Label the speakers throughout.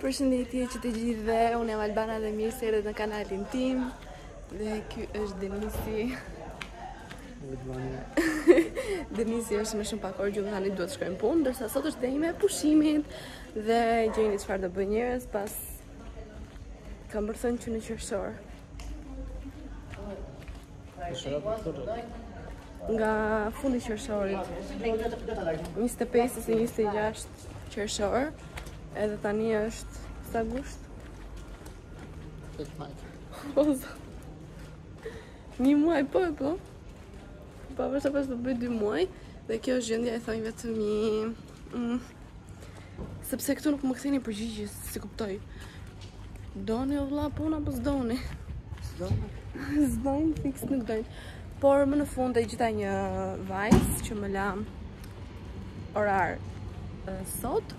Speaker 1: Përshëndetje që të gjithëve, unë jam Albana dhe mirë se erdhët në kanalin tim Dhe ky është Denisi Denisi është me shumë pak orë gjumë tani duhet të shkojë në punë Ndërsa sot është dhe ime pushimit Dhe gjeni çfarë do të bëj njerëz pas Kam bërë thonj që në qershor Nga fundi qershorit 25 ose 26 Qershor, edhe tani është sa gusht? Këtë majtë. Po, Një muaj po e po. Pa po, për sa pak do bëjë dy muaj. Dhe kjo është gjendja e thonjve të mi. Mm. Sepse këtu nuk më ktheni përgjigje, s'i kuptoj. Doni o vla punë apo s'doni
Speaker 2: S'doni
Speaker 1: S'doni, fiks nuk doni Por më në fund e gjeta një vajz që më la orar sot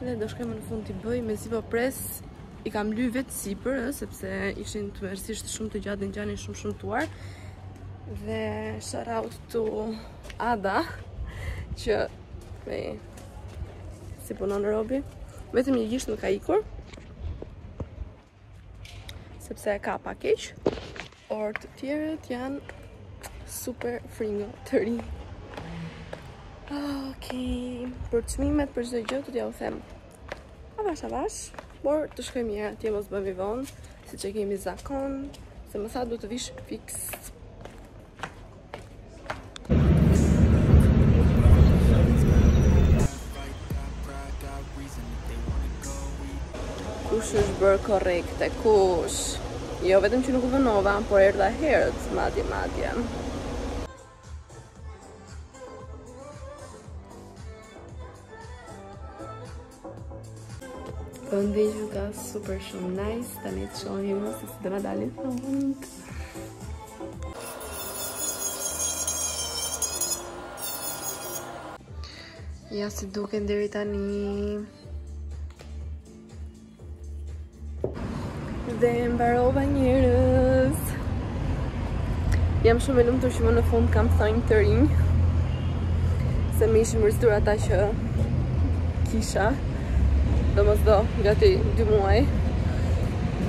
Speaker 1: Dhe do shkoj më në fund t'i bëj mezi po pres I kam ly vetë sipër, sepse ishin tmerrësisht shumë të gjatë dhe ngjanin shumë shëmtuar Dhe shout out to Ada Që Si punon robi. Vetëm një gisht më ka ikur. Sepse e kapa keq. Por të tjerët janë super fringo të ri. Ok, për çmimet për çdo gjë do t'jua them. Avash avash, por të shkojmë njëherë atje mos bëmi vonë, siç e kemi zakon, se më tha duhet të vish fiks. Kush është bërë korrekte, kush? Jo vetëm që nuk u vonova, por erdha herët, madje, madje. Po ndej ju ka super shumë nice, tani të shohim si do na dalin në fund. Ja si duken deri tani. Dhe mbarova njerëz Jam shumë e lumtur që më në fund kam thonjë të rinj Se më ishin mërzitur ata që kisha Domosdo gati dy muaj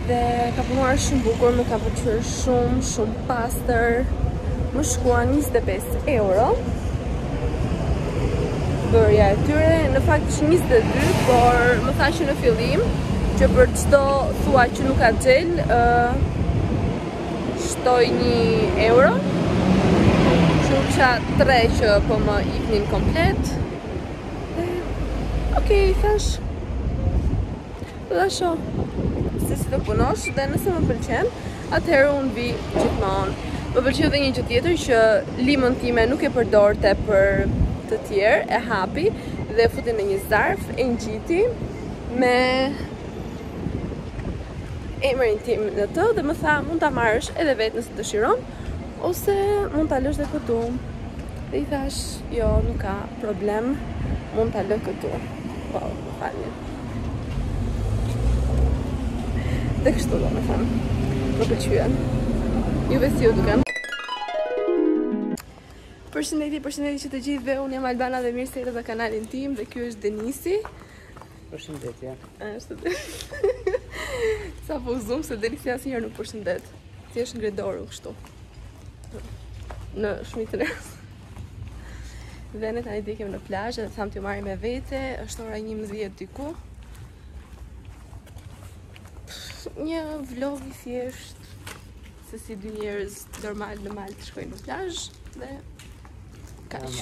Speaker 1: Dhe ka punuar shumë bukur, më kanë pëlqyer shumë shumë Pastër, më shkuan njëzet e pesë euro bërja e tyre, në fakt ishte njëzet e dy, por më tha që në fillim, që për çdo thua që nuk ka xhel, shtoj një euro, kisha tre që po më iknin komplet, dhe, okej, okay, thashë, Po ta shoh se si do punosh dhe nëse më pëlqen, atëherë unë vij gjithmonë. Më pëlqeu edhe një gjë tjetër që limën time nuk e përdorte për të tjerë, e hapi dhe e futi në një zarf, e ngjiti me emrin tim në të dhe më tha mund ta marrësh edhe vetë nëse dëshiron. Ose mund ta lësh dhe këtu. Dhe i thashë, jo, nuk ka problem, mund ta lë këtu. Po, më falni. Dhe kështu domethënë. Më pëlqyen. Juve si ju duken? Përshëndetje, përshëndetje që të gjithëve. Unë jam Albana dhe mirë se erdhët në kanalin tim dhe ky është Denisi.
Speaker 2: Përshëndetje.
Speaker 1: Ashtu. Sa po zoom se deli si asnjëherë nuk përshëndet. S'e ngre dorën kështu. Në shmitën e. Dhe ne tani ikim në plazh dhe thamë t'ju marrim me vete, është ora 11 diku. Një vlog i thjeshtë se si dy njerëz normalë në Maltë shkojnë në plazh dhe kaq.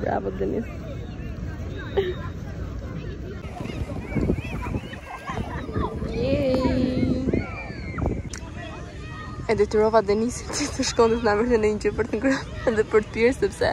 Speaker 1: Bravo Denis. E detyrova Denisin që të shkonte të merrte ndonjë gjë për të ngrënë dhe për të pirë sepse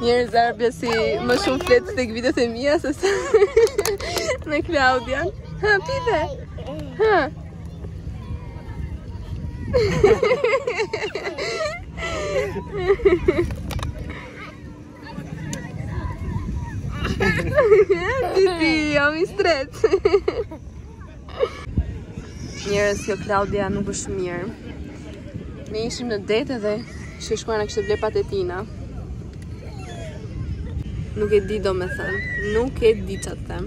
Speaker 1: Njerëz, Arbias i më shumë flet tek videot e mia sesa me Klaudian. Ha, pite! Ha! Ha! Ti ti, jam i shkretë Njerëz kjo Klaudia nuk është mirë Ne ishim në det dhe Shë shkuar në kështë ble patetina Nuk e di domethënë Nuk e di ça të them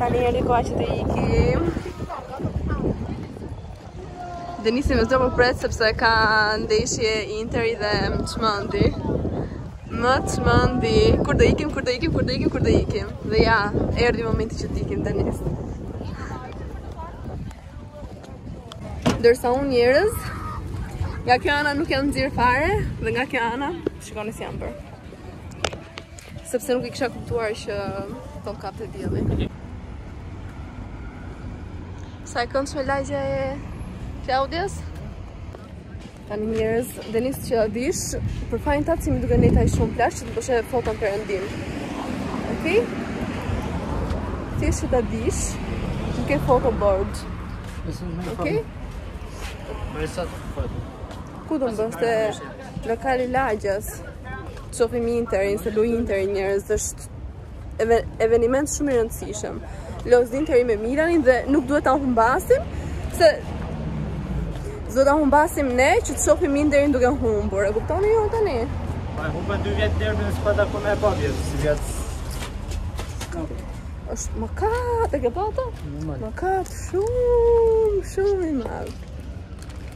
Speaker 1: Tani erdhi koha që të ikim Denisi mezi po pret sepse ka ndeshje interi dhe më çmendi Më çmendi Kur të ikim, kur të ikim, kur të ikim, kur të ikim Dhe ja, erdhi momenti që të ikim Denisi Ndërsa unë njerëz Nga kjo ana nuk jam nxirë fare Dhe nga kjo ana, shikoni si jam bërë Sepse nuk e kisha kuptuar që do më kapte dielli. Sa e këndshme lagja e Klaudias? Tani njerëz, Denis që dish, për fajin tat jemi duke ndejt shumë plazh që të bëje foto në perëndim. Ok? Ti që ta dish, nuk ke foto bërë. Ok?
Speaker 2: Për e sa të foto?
Speaker 1: Ku do më bështe? Lokal i lagjes, të shofim Interin, se luan Interi njerëz, dhe është eveniment shumë i rëndësishëm. Loz Interi me Milanin dhe nuk duhet ta humbasim, s'duhet ta humbasim ne që të shofim Interin duke humbur, e kuptoni ju tani?
Speaker 2: Po e humbën dy vjet derbi nuk pata ku me e pa vjet, sivjet...
Speaker 1: është mëkat, e ke
Speaker 2: pa
Speaker 1: ti? Mëkat shumë, shumë i madh.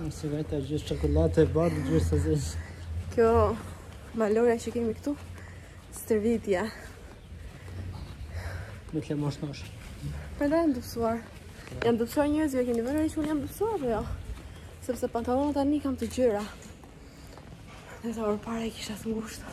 Speaker 1: Në si vajta gjysmë çokollatë e
Speaker 2: bardhë gjysmë e zezë.
Speaker 1: Kjo malorja që kemi këtu, stërvitja.
Speaker 2: Me të le mosh në është.
Speaker 1: Prandaj jam dobësuar. Jam dobësuar njerëz, e, keni vënë re që unë jam dobësuar, apo jo? Sepse pantalonët tani i kam të gjëra. Dhe dy orë para i kisha të ngushta.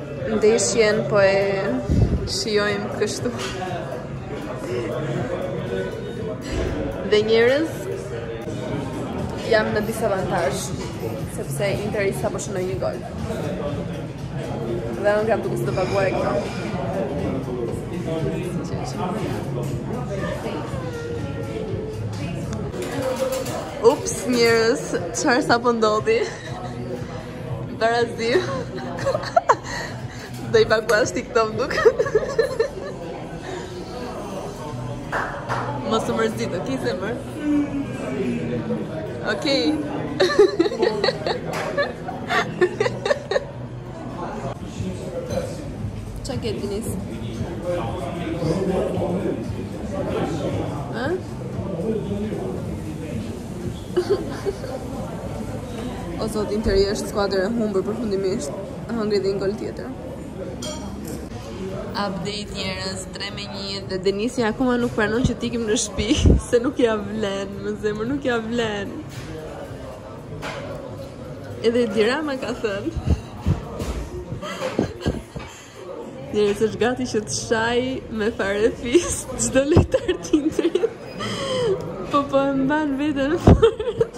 Speaker 1: Ndeshjen po e shijojmë kështu. Dhe njerëz jam në disavantazh sepse Interi sapo shënoi një gol. Dhe unë kam duket për të paguar këto. Ups, njerëz, çfarë sapo ndodhi? Po Barazim. Do i paguash ti këto dukë. Mos u mërzit, ok zemër. Ok. Ça ke Denis? Ë? O zot, Interi është skuadër e humbur përfundimisht. Hëngri dhe një gol tjetër. Update njerëz, 3 me 1 dhe Denisi akoma nuk pranon që t'ikim në shtëpi, se nuk ia vlen, më zemër nuk ia vlen. Edi Rama ka thënë. Njerëz është gati që të shajë me farë e fis, çdo lojtar t'i Po po e mban veten fort.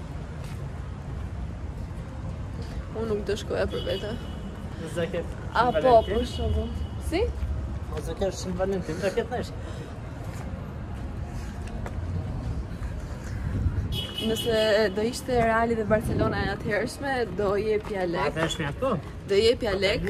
Speaker 1: Unë nuk do shkoja për vete.
Speaker 2: Në zaket
Speaker 1: A, po, për shumë. Si?
Speaker 2: Në zaket shumë valentin, në zaket në ishtë.
Speaker 1: Nëse do ishte Reali dhe Barcelona e atëhershme, do jepja lek.
Speaker 2: Atëhershme ato?
Speaker 1: Do jepja lek.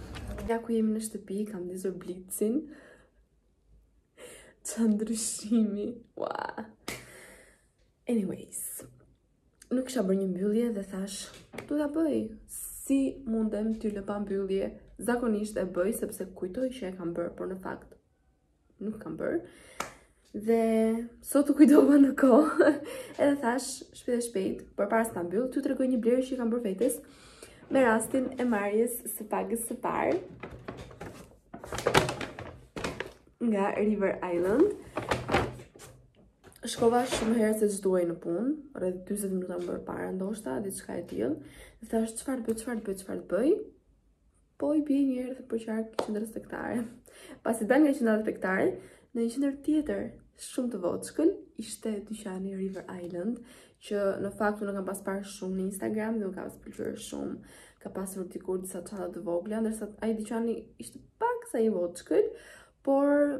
Speaker 1: Ja ku jemi në shtëpi, kam ndizur blicin. Ça ndryshimi. Wow. Anyways. Nuk kisha bërë një mbyllje dhe thashë, du ta bëj, si mundem t'ju lë pa mbyllje, zakonisht e bëj, sepse kujtoj që e kam bërë, por në fakt, nuk kam bërë. Dhe sot u kujtova në kohë, edhe thashë shpejt e shpejt, përpara se ta mbyll, t'ju tregoj një blerje që i kam bërë vetes, me rastin e marrjes së pagës së parë, nga River Island. Shkova shumë herët si gjithmonë në punë, rreth 20 minuta më përpara ndoshta, diçka e tillë, dhe thashë çfarë të bëj, çfarë të bëj, çfarë të bëj, Po i bie njëherë dhe përqark qendrës tregtare. Pasi dal nga qendra tregtare, në një qendër tjetër shumë të voçkël, ishte dyqani River Island, që në fakt unë e kam pas parë shumë në Instagram dhe më ka pas pëlqyer shumë. Ka pasur dikur disa çanta të vogla, ndërsa ai dyqani ishte paksa i voçkël, por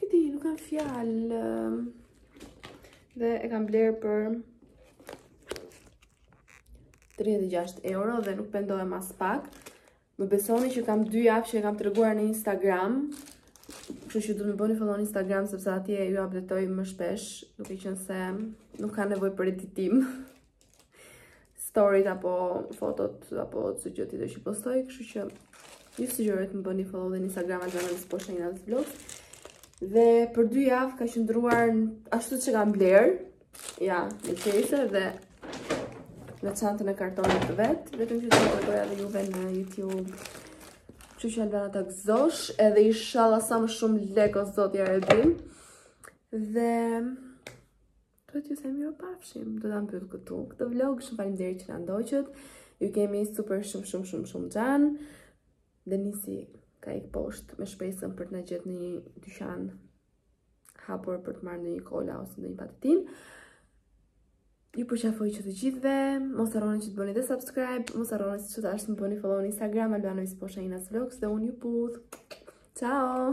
Speaker 1: Këti, nuk kam fjalë. Dhe e kam blerë për 36 euro dhe nuk pendohem aspak. Më besoni që kam dy javë që e kam treguar në Instagram. Kështu që do të më bëni follow në Instagram sepse atje ju updatoj më shpesh, duke qenë se nuk ka nevojë për editim. storit apo fotot apo çdo gjë tjetër që postoj, kështu që ju sugjeroj të më bëni follow në Instagram e keni poshtë në çdo vlog. Dhe për dy javë ka qëndruar ashtu që kam blerë. Ja, në qese dhe në çantën e kartonit të vet, vetëm që do të bëja edhe juve në YouTube. Që që Albana ta gëzosh, edhe ishalla sa më shumë lekë o Zoti im. Dhe... Duhet t'ju them mirupafshim, do ta mbyll këtu këtë vlog, shumë faleminderit që na ndoqët. Ju kemi super shumë shumë shumë shumë xhan. Denisi ka ik poshtë me shpresën për të na gjetë ndonjë dyqan hapur për të marrë ndonjë kola ose ndonjë patatin. Ju përqafoj që të gjithëve, mos harroni që të bëni dhe subscribe, mos harroni gjithashtu të më bëni follow në Instagram, Albano Isposha Vlogs dhe unë ju puth. Ciao!